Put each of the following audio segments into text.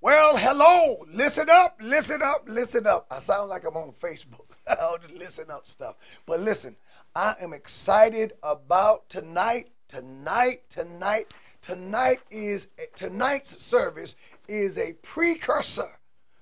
Well, hello. Listen up, listen up, listen up. I sound like I'm on Facebook. All the listen up stuff. But listen, I am excited about tonight, tonight, tonight. Tonight is eh, tonight's service is a precursor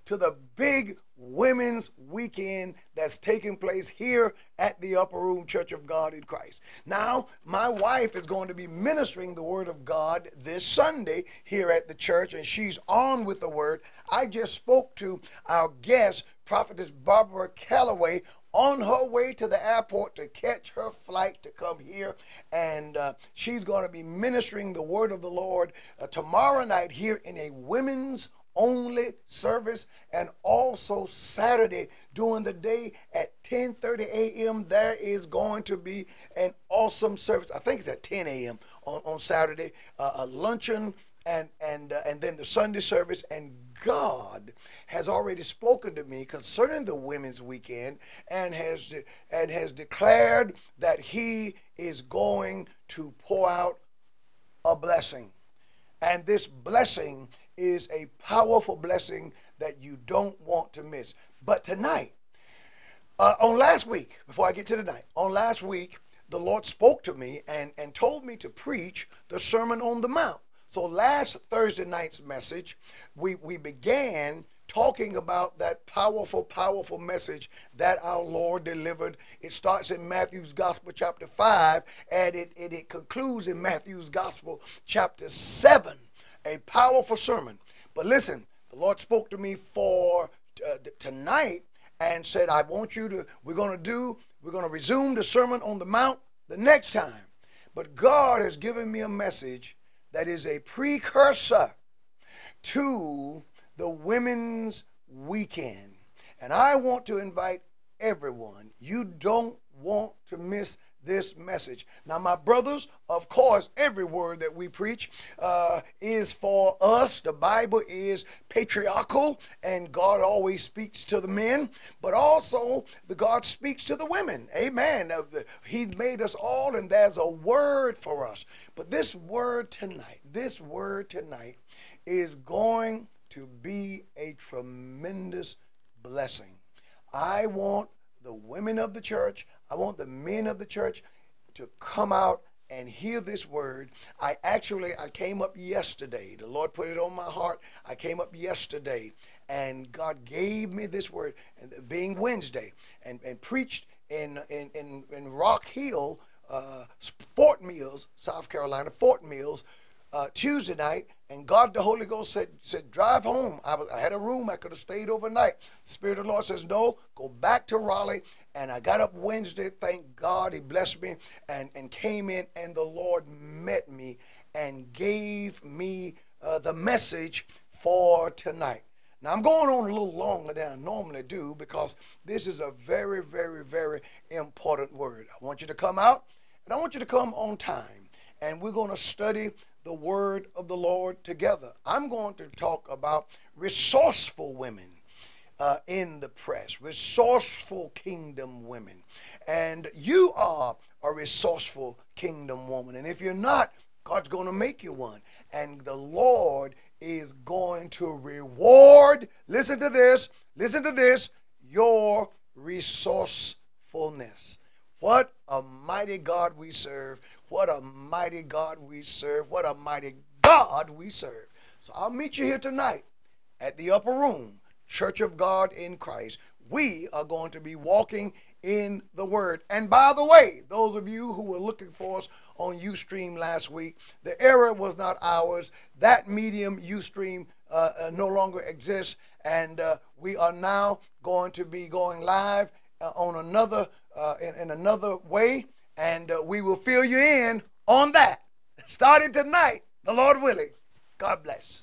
to the big women's weekend that's taking place here at the Upper Room Church of God in Christ. Now, my wife is going to be ministering the Word of God this Sunday here at the church, and she's on with the Word. I just spoke to our guest, Prophetess Barbara Calloway, on her way to the airport to catch her flight to come here. And uh, she's going to be ministering the word of the Lord uh, tomorrow night here in a women's only service and also Saturday during the day at 10:30 a.m. there is going to be an awesome service. I think it's at 10 a.m. on, on Saturday, uh, a luncheon and and uh, and then the Sunday service and God has already spoken to me concerning the women's weekend and has de- and has declared that he is going to pour out a blessing. And this blessing is a powerful blessing that you don't want to miss. But tonight, uh, on last week, before I get to tonight, on last week, the Lord spoke to me and, and told me to preach the Sermon on the Mount. So last Thursday night's message, we, we began talking about that powerful, powerful message that our Lord delivered. It starts in Matthew's Gospel, chapter 5, and it, it, it concludes in Matthew's Gospel, chapter 7 a powerful sermon. But listen, the Lord spoke to me for uh, tonight and said, I want you to, we're going to do, we're going to resume the Sermon on the Mount the next time. But God has given me a message that is a precursor to the Women's Weekend. And I want to invite everyone. You don't want to miss this message. Now, my brothers, of course, every word that we preach uh, is for us. The Bible is patriarchal, and God always speaks to the men, but also the God speaks to the women. Amen. He made us all, and there's a word for us. But this word tonight, this word tonight is going to be a tremendous blessing. I want the women of the church, I want the men of the church to come out and hear this word. I actually I came up yesterday. The Lord put it on my heart. I came up yesterday and God gave me this word being Wednesday and, and preached in in, in, in Rock Hill, uh, Fort Mills, South Carolina, Fort Mills, uh, Tuesday night, and God, the Holy Ghost said, said drive home. I, was, I had a room. I could have stayed overnight. The Spirit of the Lord says, no, go back to Raleigh. And I got up Wednesday. Thank God, He blessed me and, and came in, and the Lord met me and gave me uh, the message for tonight. Now, I'm going on a little longer than I normally do because this is a very, very, very important word. I want you to come out, and I want you to come on time. And we're going to study the word of the Lord together. I'm going to talk about resourceful women uh, in the press, resourceful kingdom women. And you are a resourceful kingdom woman. And if you're not, God's going to make you one. And the Lord is going to reward, listen to this, listen to this, your resourcefulness. What a mighty God we serve. What a mighty God we serve. What a mighty God we serve. So I'll meet you here tonight at the upper room, Church of God in Christ. We are going to be walking in the Word. And by the way, those of you who were looking for us on Ustream last week, the error was not ours. That medium, Ustream, uh, uh, no longer exists. And uh, we are now going to be going live uh, on another, uh, in, in another way and uh, we will fill you in on that starting tonight, the Lord willing. God bless.